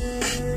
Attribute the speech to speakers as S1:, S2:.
S1: you.